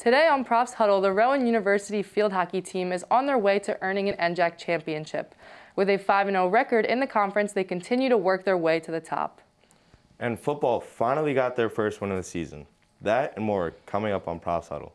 Today on Profs Huddle, the Rowan University field hockey team is on their way to earning an NJAC championship. With a 5-0 record in the conference, they continue to work their way to the top. And football finally got their first win of the season. That and more coming up on Profs Huddle.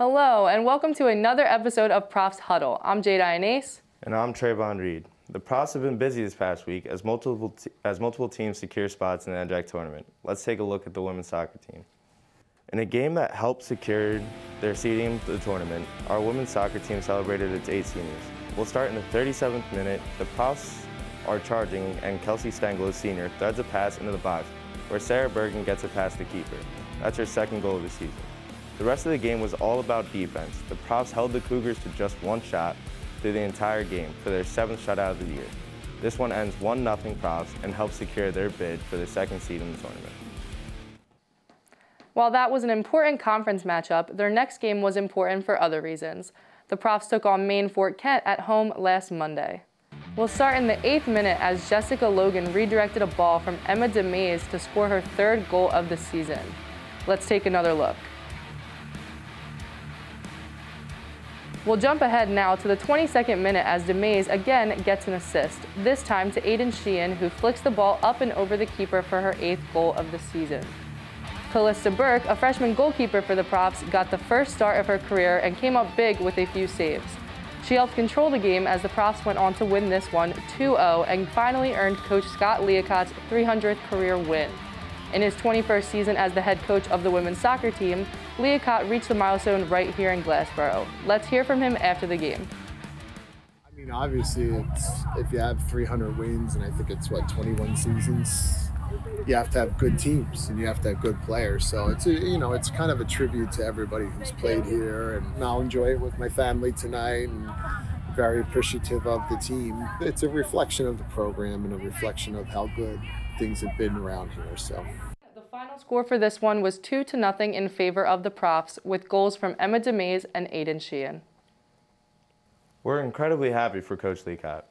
Hello, and welcome to another episode of Profs Huddle. I'm Jade Ionase. And I'm Trayvon Reed. The Profs have been busy this past week as multiple, as multiple teams secure spots in the NJAC tournament. Let's take a look at the women's soccer team. In a game that helped secure their seeding to the tournament, our women's soccer team celebrated its eight seniors. We'll start in the 37th minute. The Profs are charging, and Kelsey Stengel, senior, threads a pass into the box, where Sarah Bergen gets a pass to keeper. That's her second goal of the season. The rest of the game was all about defense. The Profs held the Cougars to just one shot through the entire game for their seventh shutout of the year. This one ends 1-0 Profs and helps secure their bid for the second seed in the tournament. While that was an important conference matchup, their next game was important for other reasons. The Profs took on Maine Fort Kent at home last Monday. We'll start in the eighth minute as Jessica Logan redirected a ball from Emma DeMays to score her third goal of the season. Let's take another look. We'll jump ahead now to the 22nd minute as DeMays again gets an assist, this time to Aiden Sheehan, who flicks the ball up and over the keeper for her eighth goal of the season. Callista Burke, a freshman goalkeeper for the Profs, got the first start of her career and came up big with a few saves. She helped control the game as the Profs went on to win this one 2-0 and finally earned coach Scott Leacott's 300th career win. In his 21st season as the head coach of the women's soccer team, Leacott reached the milestone right here in Glassboro. Let's hear from him after the game. I mean, obviously, it's if you have 300 wins, and I think it's what 21 seasons, you have to have good teams and you have to have good players. So it's a, you know it's kind of a tribute to everybody who's played here, and I'll enjoy it with my family tonight. And very appreciative of the team. It's a reflection of the program and a reflection of how good things have been around here. So. The final score for this one was 2 to nothing in favor of the Profs, with goals from Emma DeMays and Aiden Sheehan. We're incredibly happy for Coach Leacott.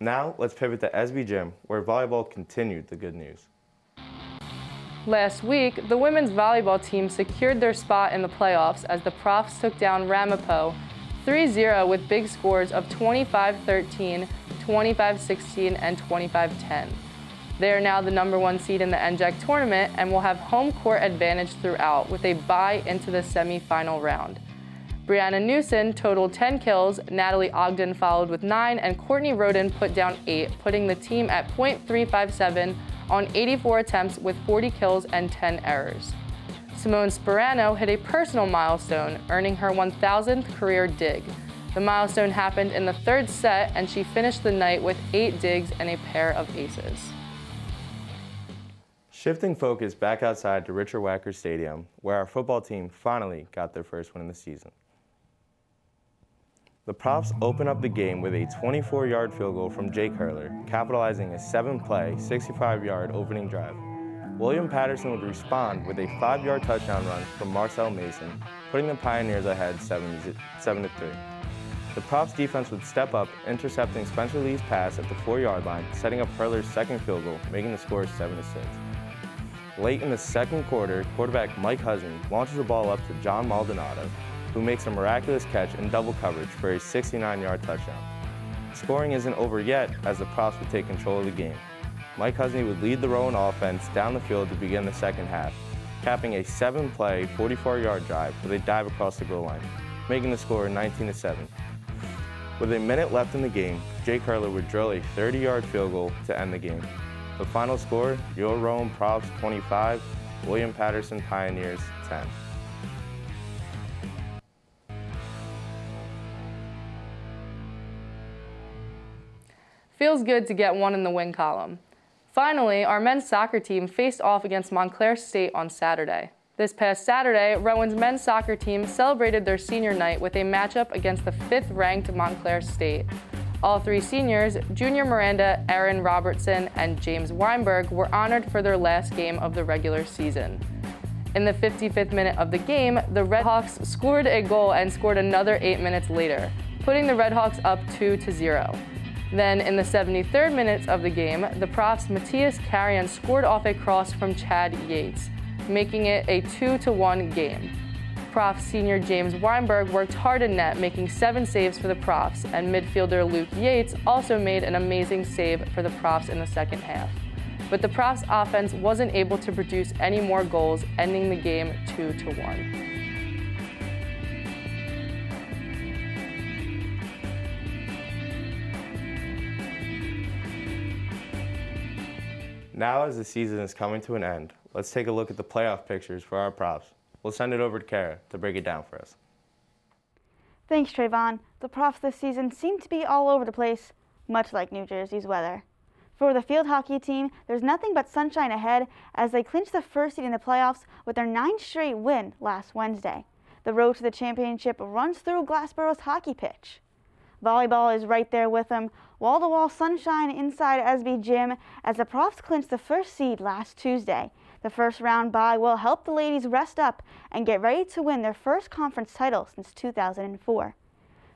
Now, let's pivot to Esby Gym, where volleyball continued the good news. Last week, the women's volleyball team secured their spot in the playoffs as the Profs took down Ramapo 3-0 with big scores of 25-13, 25-16, and 25-10. They are now the number one seed in the NJAC tournament and will have home court advantage throughout with a bye into the semifinal round. Brianna Newson totaled 10 kills, Natalie Ogden followed with 9, and Courtney Roden put down 8, putting the team at .357 on 84 attempts with 40 kills and 10 errors. Simone Sperano hit a personal milestone, earning her 1,000th career dig. The milestone happened in the third set, and she finished the night with eight digs and a pair of aces. Shifting focus back outside to Richard Wackar Stadium, where our football team finally got their first win of the season. The Profs open up the game with a 24-yard field goal from Jake Hurler, capitalizing a seven-play, 65-yard opening drive. William Paterson would respond with a five-yard touchdown run from Marcel Mason, putting the Pioneers ahead 7 to 3. The Profs defense would step up, intercepting Spencer Lee's pass at the four-yard line, setting up Hurler's second field goal, making the score 7-6. Late in the second quarter, quarterback Mike Husney launches the ball up to John Maldonado, who makes a miraculous catch in double coverage for a 69-yard touchdown. Scoring isn't over yet as the Profs would take control of the game. Mike Husney would lead the Rowan offense down the field to begin the second half, capping a seven-play, 44-yard drive with a dive across the goal line, making the score 19-7. With a minute left in the game, Jake Hurler would drill a 30-yard field goal to end the game. The final score, Your Rowan Profs 25, William Paterson Pioneers 10. Feels good to get one in the win column. Finally, our men's soccer team faced off against Montclair State on Saturday. This past Saturday, Rowan's men's soccer team celebrated their senior night with a matchup against the fifth-ranked Montclair State. All three seniors, Junior Miranda, Aaron Robertson, and James Weinberg, were honored for their last game of the regular season. In the 55th minute of the game, the Redhawks scored a goal and scored another eight minutes later, putting the Redhawks up 2 to 0. Then, in the 73rd minutes of the game, the Profs Matthias Carrion scored off a cross from Chad Yates, making it a 2 to 1 game. Prof senior James Weinberg worked hard in net, making seven saves for the Profs, and midfielder Luke Yates also made an amazing save for the Profs in the second half. But the Profs offense wasn't able to produce any more goals, ending the game 2 to 1. Now as the season is coming to an end, let's take a look at the playoff pictures for our Profs. We'll send it over to Kara to break it down for us. Thanks, Trayvon. The Profs this season seem to be all over the place, much like New Jersey's weather. For the field hockey team, there's nothing but sunshine ahead as they clinch the first seed in the playoffs with their ninth straight win last Wednesday. The road to the championship runs through Glassboro's hockey pitch. Volleyball is right there with them, wall to wall sunshine inside Esby Gym as the Profs clinched the first seed last Tuesday the first round bye will help the ladies rest up and get ready to win their first conference title since 2004.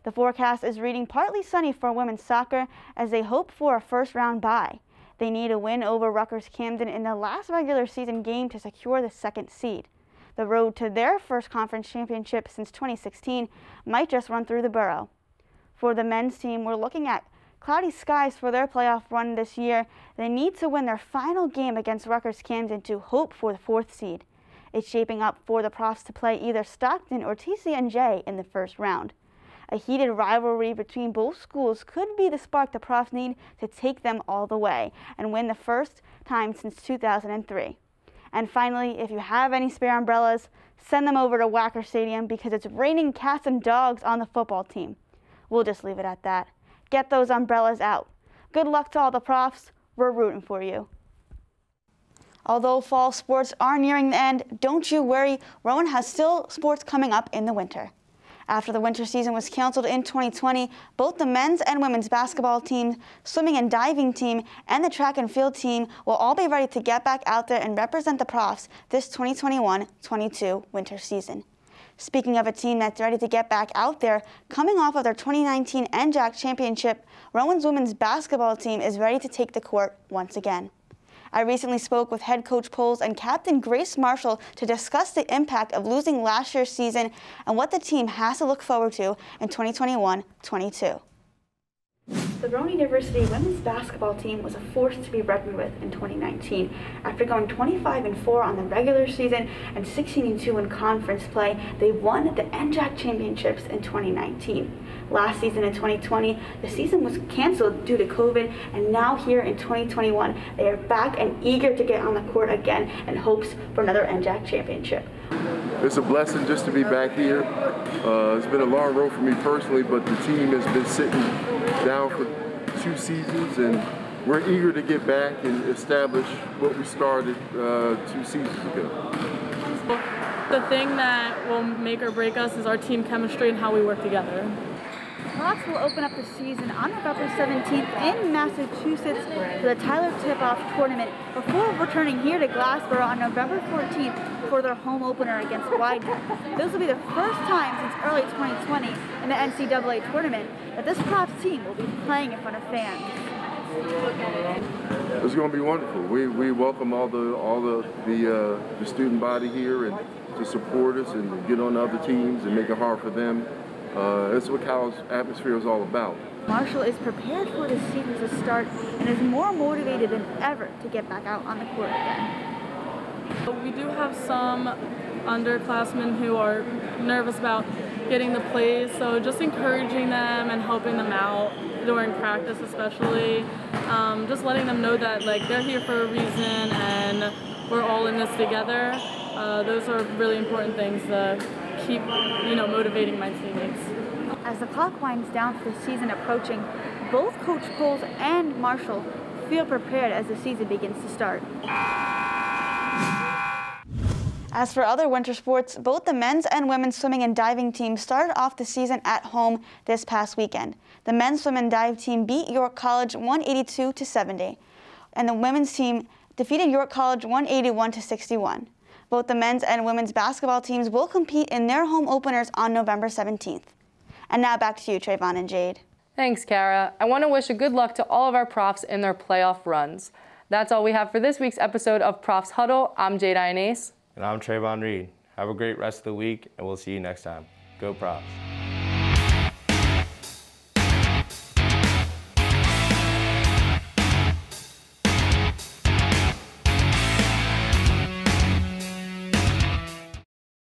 The forecast is reading partly sunny for women's soccer as they hope for a first round bye. They need a win over Rutgers Camden in the last regular season game to secure the second seed. The road to their first conference championship since 2016 might just run through the borough. For the men's team, we're looking at Cloudy skies for their playoff run this year. They need to win their final game against Rutgers Camden to hope for the fourth seed. It's shaping up for the Profs to play either Stockton or TCNJ in the first round. A heated rivalry between both schools could be the spark the Profs need to take them all the way and win the first time since 2003. And finally, if you have any spare umbrellas, send them over to Wackar Stadium because it's raining cats and dogs on the football team. We'll just leave it at that. Get those umbrellas out. Good luck to all the profs. We're rooting for you. Although fall sports are nearing the end, don't you worry, Rowan has still sports coming up in the winter. After the winter season was canceled in 2020, both the men's and women's basketball teams, swimming and diving team, and the track and field team will all be ready to get back out there and represent the profs this 2021-22 winter season. Speaking of a team that's ready to get back out there, coming off of their 2019 NJAC championship, Rowan's women's basketball team is ready to take the court once again. I recently spoke with head coach Poles and captain Grace Marshall to discuss the impact of losing last year's season and what the team has to look forward to in 2021-22. The Rowan University women's basketball team was a force to be reckoned with in 2019. After going 25 and 4 on the regular season and 16 and 2 in conference play, they won the NJAC championships in 2019. Last season in 2020, the season was canceled due to COVID, and now here in 2021, they are back and eager to get on the court again in hopes for another NJAC championship. It's a blessing just to be back here. Uh, it's been a long road for me personally, but the team has been sitting down for two seasons, and we're eager to get back and establish what we started uh, two seasons ago. The thing that will make or break us is our team chemistry and how we work together. Hawks will open up the season on November 17th in Massachusetts for the Tyler Tip-Off Tournament before returning here to Glassboro on November 14th for their home opener against Widener. This will be the first time since early 2020 in the NCAA tournament that this Profs team will be playing in front of fans. It's going to be wonderful. We, we welcome all the all the the, uh, the student body here and to support us and get on the other teams and make it hard for them. Uh, is what Cal's atmosphere is all about. Marshall is prepared for the season to start and is more motivated than ever to get back out on the court again. We do have some underclassmen who are nervous about getting the plays, so just encouraging them and helping them out during practice especially. Um, just letting them know that like they're here for a reason and we're all in this together. Uh, those are really important things to keep, you know, motivating my teammates. As the clock winds down for the season approaching, both Coach Poles and Marshall feel prepared as the season begins to start. As for other winter sports, both the men's and women's swimming and diving teams started off the season at home this past weekend. The men's swim and dive team beat York College 182 to 70, and the women's team defeated York College 181 to 61. Both the men's and women's basketball teams will compete in their home openers on November 17th. And now back to you, Trayvon and Jade. Thanks, Kara. I want to wish a good luck to all of our profs in their playoff runs. That's all we have for this week's episode of Profs Huddle. I'm Jade Ionase. And I'm Trayvon Reed. Have a great rest of the week, and we'll see you next time. Go Profs.